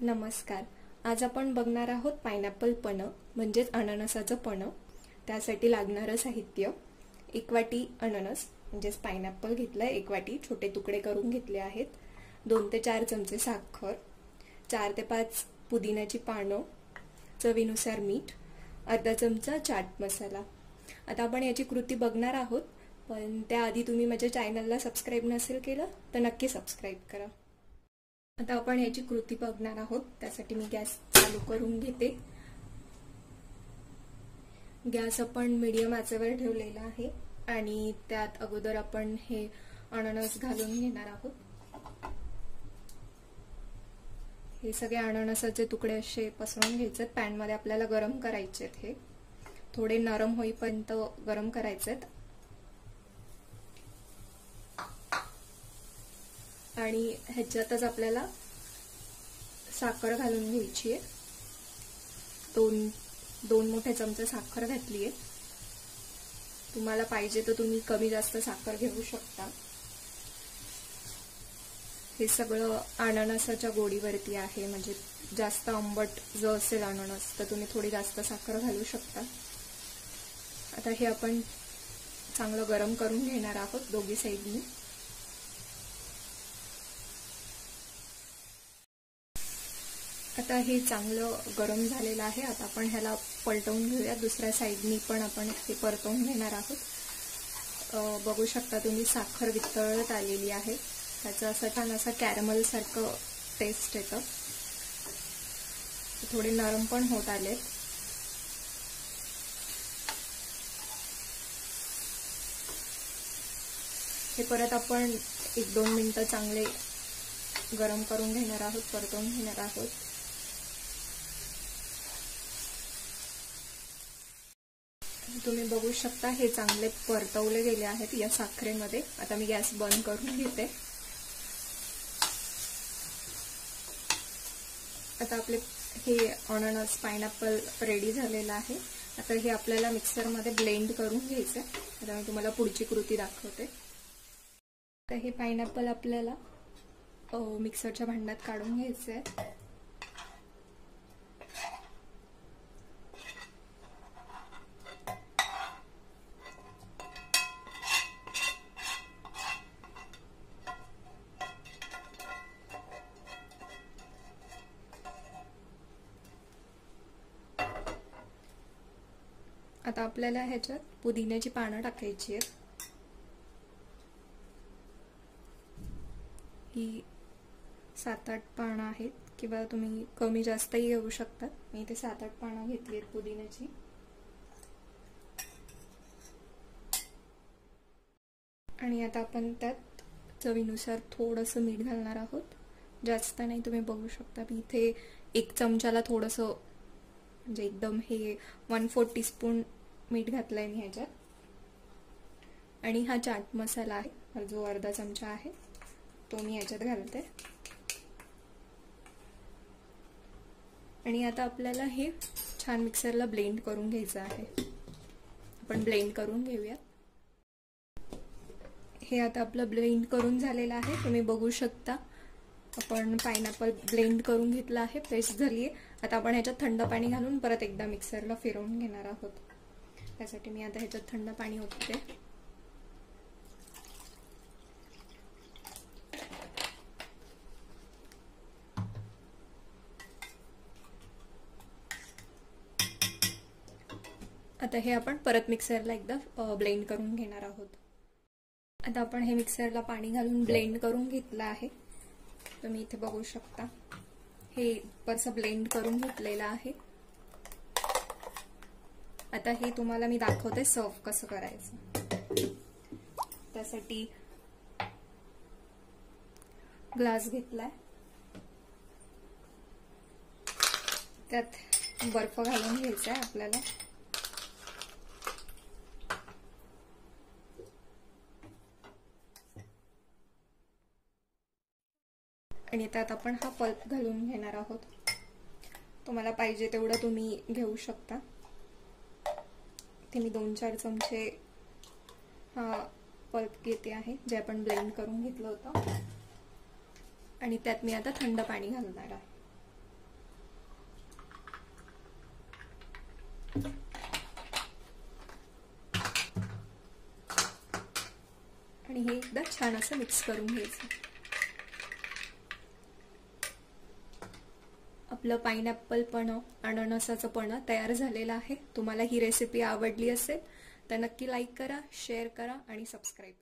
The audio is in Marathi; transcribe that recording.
नमस्कार. आज आपण बघणार आहोत पायनॅपल पणं म्हणजेच अननसाचं पणं. त्यासाठी लागणारं साहित्य एक वाटी अननस म्हणजेच पायनॅपल घेतलंय एक वाटी छोटे तुकडे करून घेतले आहेत. दोन ते चार चमचे साखर चार ते पाच पुदिन्याची पानं चवीनुसार मीठ अर्धा चमचा चाट मसाला. आता आपण याची कृती बघणार आहोत पण त्याआधी तुम्ही माझ्या चॅनलला सबस्क्राईब नसेल केलं तर नक्की सबस्क्राईब करा. आता आपण याची कृती बघणार आहोत. त्यासाठी मी गॅस चालू करून घेते. गॅस आपण मीडियम आचेवर ठेवलेला आहे आणि त्यात अगोदर आपण हे अननस घालून घेणार आहोत. हे सगळे अननसाचे तुकडे असे पसरून घ्यायचे. पॅनमध्ये आपल्याला गरम करायचे आहेत हे. थोडे नरम होईपर्यंत गरम करायचे आणि ह्याच्यातच आपल्याला साखर घालून घ्यायची आहे दोन दोन मोठे चमचे साखर घातली आहे तुम्हाला पाहिजे तर तुम्ही कमी जास्त साखर घेऊ शकता. हे सगळं अननसाच्या गोडीवरती आहे. म्हणजे जास्त आंबट जर असेल अननस तर तुम्ही थोडी जास्त साखर घालू शकता. आता हे आपण चांगलं गरम करून घेणार आहोत दोघी साईडनी आता हे चांगलं गरम झालेलं आहे. आता आपण ह्याला पलटवून घेऊया. दुसऱ्या साईडनी पण आपण हे परतवून घेणार आहोत. बघू शकता तुम्ही साखर वितळत आलेली आहे. त्याचं असं छान असं कॅरमलसारखं टेस्ट येतं. थोडे नरम पण होत आले हे परत आपण एक दोन मिनटं चांगले गरम करून घेणार आहोत परतवून घेणार आहोत. तुम्ही बघू शकता हे चांगले परतवले गेले आहेत या साखरेमध्ये. आता मी गॅस बंद करून घेते. आता आपले हे अननस पायनॅपल रेडी झालेलं आहे. आता हे आपल्याला मिक्सरमध्ये ब्लेंड करून घ्यायचं आहे आता मी तुम्हाला पुढची कृती दाखवते. तर हे पायनॅपल आपल्याला मिक्सरच्या भांड्यात काढून घ्यायचं आहे आता आपल्याला ह्याच्यात पुदिन्याची पानं टाकायची आहेत. ही सात आठ पानं आहेत किंवा तुम्ही कमी जास्तही घेऊ शकता मी इथे सात आठ पानं घेतली आहेत पुदिन्याची. आणि आता आपण त्यात चवीनुसार थोडंसं मीठ घालणार आहोत. जास्त नाही तुम्ही बघू शकता. मी इथे एक चमच्याला थोडंसं म्हणजे एकदम हे वन फोर टीस्पून मीठ घातलंय मी ह्याच्यात. आणि हा चाट मसाला आहे. जो अर्धा चमचा आहे तो मी ह्याच्यात घालते. आणि आता आपल्याला हे छान मिक्सरला ब्लेंड करून घ्यायचं आहे. आपण ब्लेंड करून घेऊया हे आता आपलं ब्लेंड करून झालेलं आहे. तुम्ही बघू शकता. आपण पायनॅपल ब्लेंड करून घेतलं आहे. पेस्ट झाली आहे आता आपण ह्याच्यात थंड पाणी घालून परत एकदा मिक्सरला फिरवून घेणार आहोत. त्यासाठी मी आता ह्याच्यात थंड पाणी ओतते. आता हे आपण परत मिक्सरला एकदा ब्लेंड करून घेणार आहोत. आता आपण हे मिक्सरला पाणी घालून ब्लेंड करून घेतलं आहे. तुम्ही इथे बघू शकता. हे परस ब्लेंड करून घेतलेलं आहे. आता हे तुम्हाला मी दाखवते सर्व कसं करायचं. त्यासाठी ग्लास घेतलाय. त्यात बर्फ घालून घ्यायचा आहे आपल्याला. आणि त्यात आपण हा पल्प घालून घेणार आहोत. तुम्हाला पाहिजे तेवढं तुम्ही घेऊ शकता. इथे मी दोन चार चमचे हा पल्प घेते आहे जे आपण ब्लेंड करून घेतलं होतं. आणि त्यात मी आता थंड पाणी घालणार आहे. आणि हे एकदा छान असं मिक्स करून घ्यायचं. आपलं पायनॅपल पणं अननसाचं पण तयार झालेलं आहे. तुम्हाला ही रेसिपी आवडली असेल तर नक्की लाईक करा शेअर करा आणि सबस्क्राईब